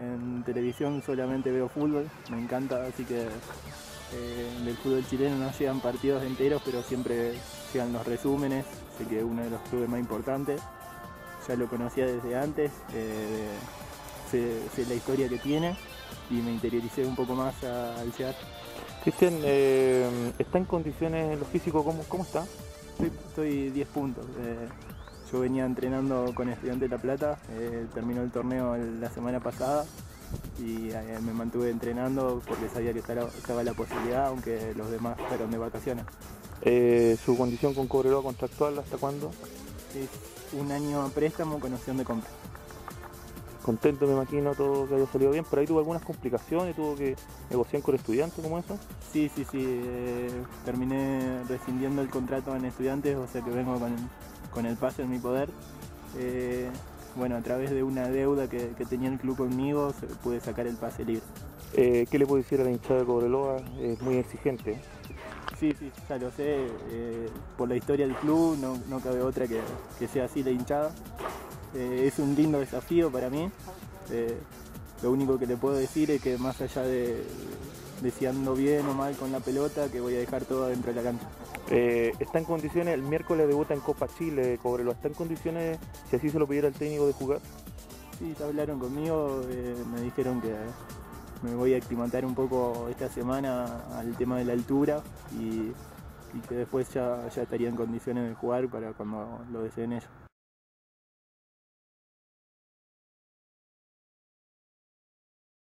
En televisión solamente veo fútbol, me encanta, así que eh, del fútbol chileno no llegan partidos enteros, pero siempre llegan los resúmenes. Sé que es uno de los clubes más importantes, ya lo conocía desde antes, eh, sé, sé la historia que tiene y me interioricé un poco más a- al llegar. Cristian, eh, ¿está en condiciones en lo físico? ¿Cómo, cómo está? Estoy, estoy 10 puntos. Yo venía entrenando con Estudiante de La Plata, eh, terminó el torneo la semana pasada y eh, me mantuve entrenando porque sabía que estaba, la posibilidad, aunque los demás fueron de vacaciones. Eh, ¿Su condición con Cobreloa contractual hasta cuándo? Es un año a préstamo con opción de compra. Contento, me imagino, todo que haya salido bien, pero ahí tuvo algunas complicaciones, tuvo que negociar con estudiantes como eso. Sí, sí, sí. eh, terminé rescindiendo el contrato en estudiantes, o sea que vengo con, con el pase en mi poder. Eh, bueno, a través de una deuda que, que tenía el club conmigo, se- pude sacar el pase libre. Eh, ¿Qué le puedo decir a la hinchada de Cobreloa? Es muy exigente. Sí, sí, ya lo sé. eh, por la historia del club no, no cabe otra que, que sea así la hinchada. Eh, es un lindo desafío para mí. Lo único que le puedo decir es que más allá de, de si ando bien o mal con la pelota, que voy a dejar todo dentro de la cancha. Eh, está en condiciones, el miércoles debuta en Copa Chile Cobreloa, ¿está en condiciones, si así se lo pidiera el técnico, de jugar? Sí, ya hablaron conmigo, eh, me dijeron que me voy a aclimatar un poco esta semana al tema de la altura y, y que después ya, ya estaría en condiciones de jugar para cuando lo deseen ellos.